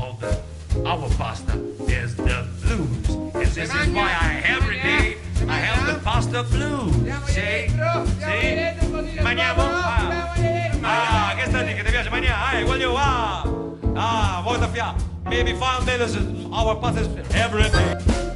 of the our pasta is the blues. And this is why I every day I have the pasta blues. See? See? Mangiamo? Ah, che stai? che ti piace mangiare? Ah, voglio ah. Ah, vuoi da? Maybe five minutes our pasta is every day.